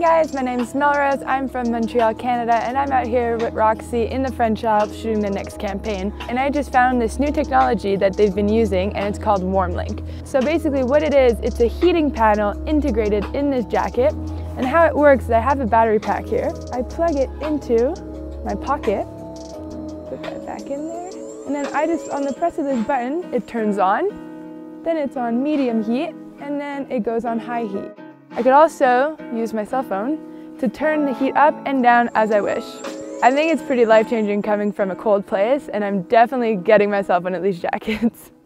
guys, my name is Melrose. I'm from Montreal, Canada, and I'm out here with Roxy in the French Alps shooting the next campaign. And I just found this new technology that they've been using, and it's called WarmLink. So basically what it is, it's a heating panel integrated in this jacket. And how it works is I have a battery pack here. I plug it into my pocket, put that back in there, and then I just, on the press of this button, it turns on, then it's on medium heat, and then it goes on high heat. I could also use my cell phone to turn the heat up and down as I wish. I think it's pretty life-changing coming from a cold place and I'm definitely getting myself one of these jackets.